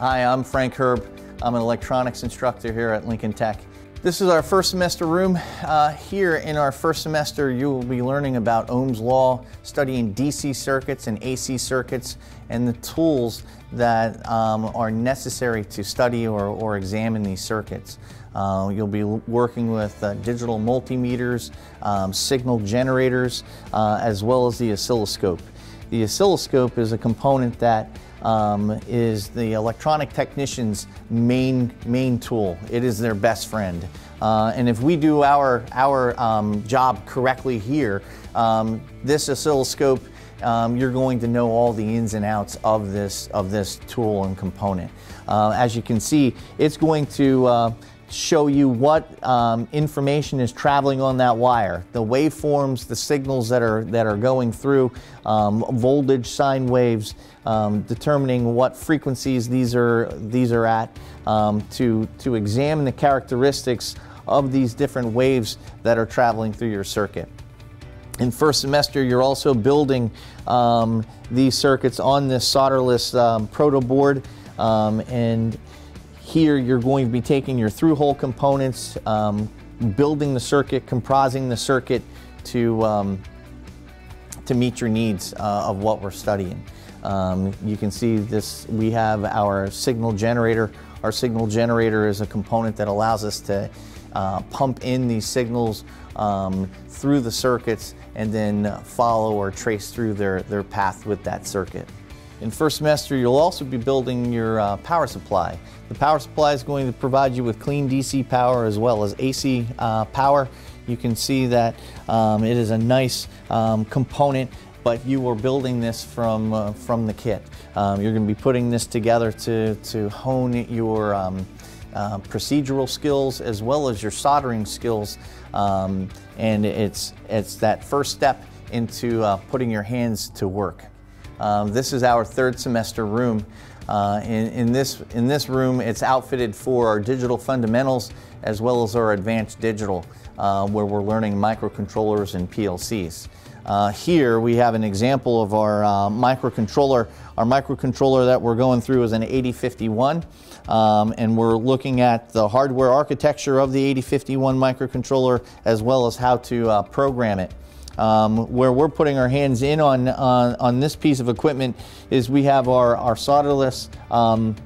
Hi, I'm Frank Herb. I'm an electronics instructor here at Lincoln Tech. This is our first semester room. Uh, here in our first semester, you will be learning about Ohm's Law, studying DC circuits and AC circuits, and the tools that um, are necessary to study or, or examine these circuits. Uh, you'll be working with uh, digital multimeters, um, signal generators, uh, as well as the oscilloscope. The oscilloscope is a component that um, is the electronic technician's main, main tool. It is their best friend. Uh, and if we do our, our um, job correctly here, um, this oscilloscope, um, you're going to know all the ins and outs of this, of this tool and component. Uh, as you can see, it's going to uh, show you what um, information is traveling on that wire, the waveforms, the signals that are, that are going through, um, voltage, sine waves, um, determining what frequencies these are, these are at, um, to, to examine the characteristics of these different waves that are traveling through your circuit. In first semester, you're also building um, these circuits on this solderless um, proto board and here you're going to be taking your through-hole components, um, building the circuit, comprising the circuit to, um, to meet your needs uh, of what we're studying. Um, you can see this, we have our signal generator. Our signal generator is a component that allows us to uh, pump in these signals um, through the circuits and then follow or trace through their, their path with that circuit. In first semester, you'll also be building your uh, power supply. The power supply is going to provide you with clean DC power as well as AC uh, power. You can see that um, it is a nice um, component but you are building this from, uh, from the kit. Um, you're going to be putting this together to, to hone your um, uh, procedural skills as well as your soldering skills. Um, and it's, it's that first step into uh, putting your hands to work. Um, this is our third semester room. Uh, in, in, this, in this room, it's outfitted for our digital fundamentals as well as our advanced digital, uh, where we're learning microcontrollers and PLCs. Uh, here we have an example of our uh, microcontroller. Our microcontroller that we're going through is an 8051, um, and we're looking at the hardware architecture of the 8051 microcontroller as well as how to uh, program it. Um, where we're putting our hands in on, on, on, this piece of equipment is we have our, our solderless um,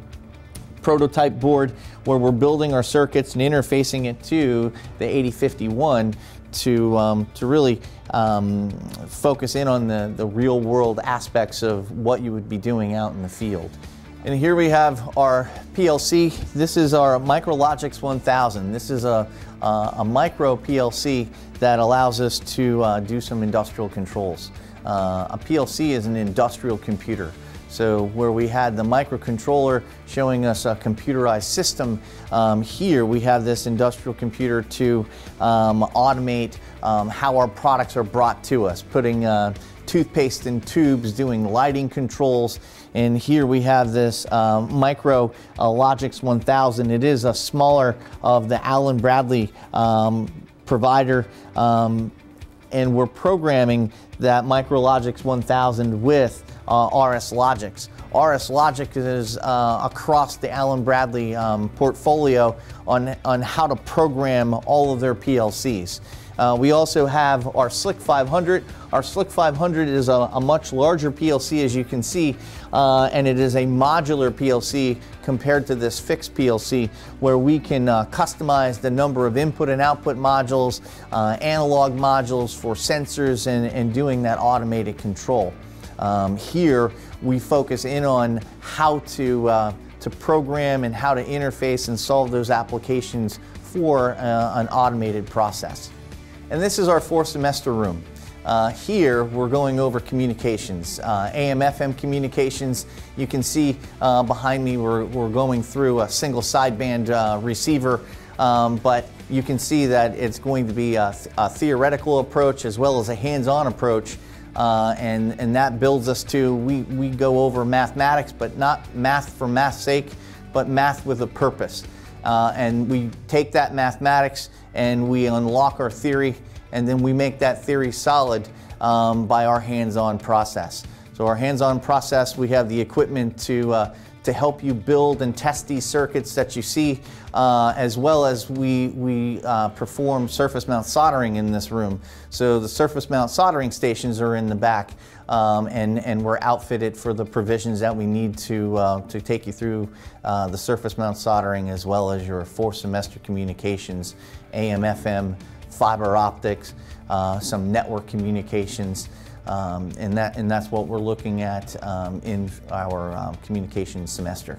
prototype board where we're building our circuits and interfacing it to the 8051 to, um, to really um, focus in on the, the real world aspects of what you would be doing out in the field. And here we have our PLC. This is our MicroLogix 1000. This is a, uh, a micro PLC that allows us to uh, do some industrial controls. Uh, a PLC is an industrial computer. So where we had the microcontroller showing us a computerized system, um, here we have this industrial computer to um, automate um, how our products are brought to us, putting uh, toothpaste in tubes, doing lighting controls. And here we have this uh, Micro uh, Logix 1000. It is a smaller of the Allen Bradley um, provider. Um, and we're programming that MicroLogix 1000 with uh, RS Logix. RS Logix is uh, across the Allen Bradley um, portfolio on, on how to program all of their PLCs. Uh, we also have our SLC 500. Our SLC 500 is a, a much larger PLC as you can see, uh, and it is a modular PLC compared to this fixed PLC where we can uh, customize the number of input and output modules, uh, analog modules for sensors and, and doing that automated control. Um, here we focus in on how to, uh, to program and how to interface and solve those applications for uh, an automated process. And this is our fourth semester room. Uh, here we're going over communications, uh, AM FM communications. You can see uh, behind me we're, we're going through a single sideband uh, receiver, um, but you can see that it's going to be a, a theoretical approach as well as a hands-on approach. Uh, and, and that builds us to, we, we go over mathematics, but not math for math's sake, but math with a purpose. Uh, and we take that mathematics and we unlock our theory and then we make that theory solid um, by our hands-on process. So our hands-on process, we have the equipment to, uh, to help you build and test these circuits that you see, uh, as well as we, we uh, perform surface mount soldering in this room. So the surface mount soldering stations are in the back um, and, and we're outfitted for the provisions that we need to, uh, to take you through uh, the surface mount soldering as well as your four semester communications, AM, FM, fiber optics, uh, some network communications, um, and, that, and that's what we're looking at um, in our um, communications semester.